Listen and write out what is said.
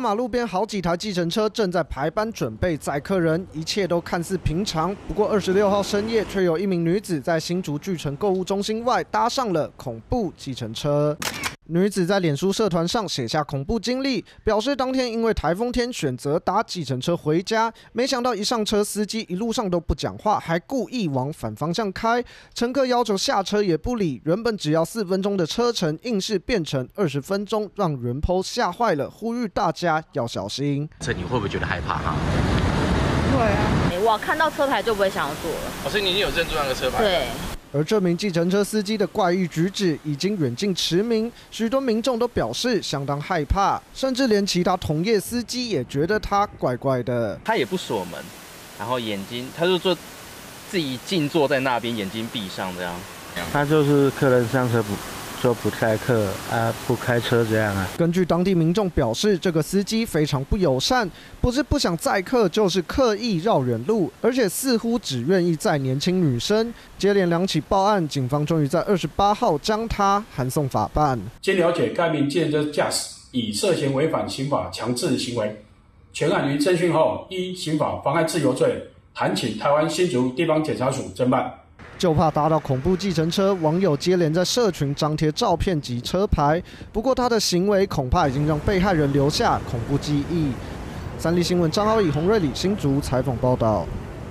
马路边好几台计程车正在排班准备载客人，一切都看似平常。不过二十六号深夜，却有一名女子在新竹巨城购物中心外搭上了恐怖计程车。女子在脸书社团上写下恐怖经历，表示当天因为台风天选择搭计程车回家，没想到一上车，司机一路上都不讲话，还故意往反方向开，乘客要求下车也不理，原本只要四分钟的车程，硬是变成二十分钟，让人剖吓坏了，呼吁大家要小心。这你会不会觉得害怕哈？会啊，我看到车牌就不会想要坐了。老师，你已经有认出那个车牌？对。而这名计程车司机的怪异举止已经远近驰名，许多民众都表示相当害怕，甚至连其他同业司机也觉得他怪怪的。他也不锁门，然后眼睛他就坐自己静坐在那边，眼睛闭上这样。他就是客人上车不。说不载客啊，不开车这样啊。根据当地民众表示，这个司机非常不友善，不是不想载客，就是刻意绕远路，而且似乎只愿意载年轻女生。接连两起报案，警方终于在二十八号将他函送法办。经了解，该名计程车驾驶已涉嫌违反刑法强制行为，全案于侦讯后依刑法妨碍自由罪，函请台湾新竹地方检察署侦办。就怕搭到恐怖计程车，网友接连在社群张贴照片及车牌。不过他的行为恐怕已经让被害人留下恐怖记忆。三立新闻张浩以、洪瑞礼新竹采访报道。